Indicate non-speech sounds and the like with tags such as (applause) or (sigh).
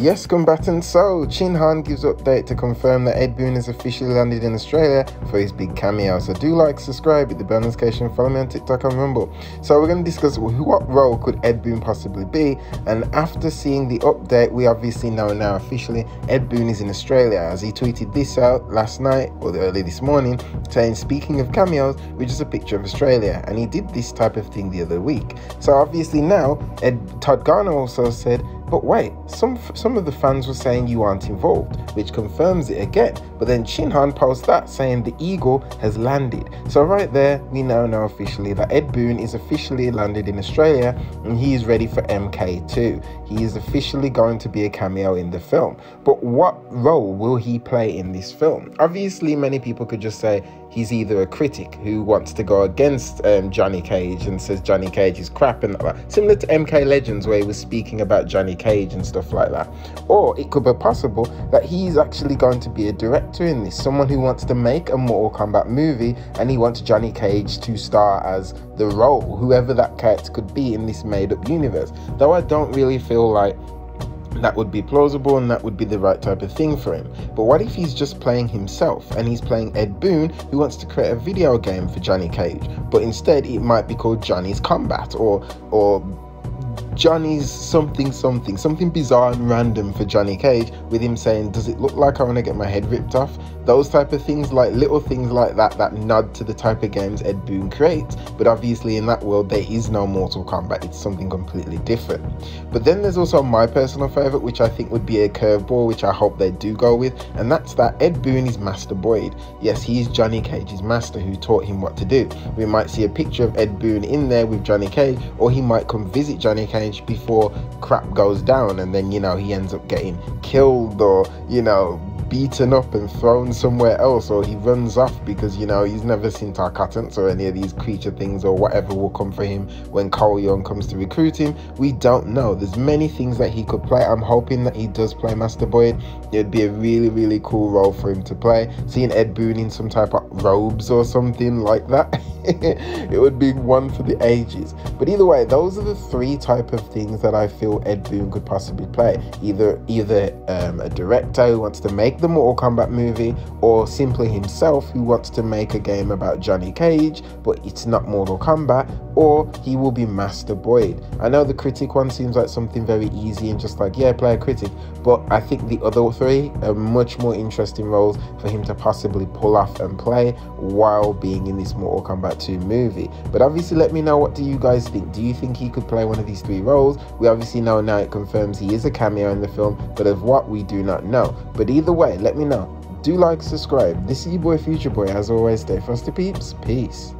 Yes, combatant. So, Chin Han gives update to confirm that Ed Boon has officially landed in Australia for his big cameo. So, do like, subscribe, hit the bell notification, follow me on TikTok and Rumble. So, we're going to discuss what role could Ed Boon possibly be. And after seeing the update, we obviously know now officially Ed Boon is in Australia, as he tweeted this out last night or early this morning, saying, "Speaking of cameos, which is a picture of Australia," and he did this type of thing the other week. So, obviously now, Ed Todd Garner also said but wait, some some of the fans were saying you aren't involved, which confirms it again. But then Chin Han posts that saying the eagle has landed. So right there, we now know officially that Ed Boon is officially landed in Australia and he is ready for MK2. He is officially going to be a cameo in the film. But what role will he play in this film? Obviously, many people could just say he's either a critic who wants to go against um, Johnny Cage and says Johnny Cage is crap and that, similar to MK Legends where he was speaking about Johnny Cage and stuff like that. Or it could be possible that he's actually going to be a director in this, someone who wants to make a Mortal Kombat movie and he wants Johnny Cage to star as the role, whoever that character could be in this made up universe. Though I don't really feel like that would be plausible and that would be the right type of thing for him. But what if he's just playing himself and he's playing Ed Boon who wants to create a video game for Johnny Cage, but instead it might be called Johnny's Combat or or Johnny's something something, something bizarre and random for Johnny Cage with him saying, Does it look like I want to get my head ripped off? Those type of things, like little things like that, that nod to the type of games Ed Boon creates. But obviously, in that world, there is no Mortal Kombat, it's something completely different. But then there's also my personal favorite, which I think would be a curveball, which I hope they do go with, and that's that Ed Boon is Master Boyd. Yes, he is Johnny Cage's master who taught him what to do. We might see a picture of Ed Boon in there with Johnny Cage, or he might come visit Johnny Cage before crap goes down, and then you know he ends up getting killed or you know beaten up and thrown somewhere else, or he runs off because you know he's never seen Tarkatans or any of these creature things or whatever will come for him when Cole Young comes to recruit him. We don't know. There's many things that he could play. I'm hoping that he does play Master Boyd. It'd be a really, really cool role for him to play. Seeing Ed Boon in some type of robes or something like that. (laughs) (laughs) it would be one for the ages. But either way, those are the three type of things that I feel Ed Boon could possibly play. Either either um, a director who wants to make the Mortal Kombat movie, or simply himself who wants to make a game about Johnny Cage, but it's not Mortal Kombat, or he will be Master Boyd. I know the critic one seems like something very easy and just like, yeah, play a critic, but I think the other three are much more interesting roles for him to possibly pull off and play while being in this Mortal Kombat 2 movie. But obviously, let me know what do you guys think? Do you think he could play one of these three roles? We obviously know now it confirms he is a cameo in the film, but of what we do not know. But either way, let me know. Do like, subscribe. This is your boy Future Boy. As always, stay frosty peeps. Peace.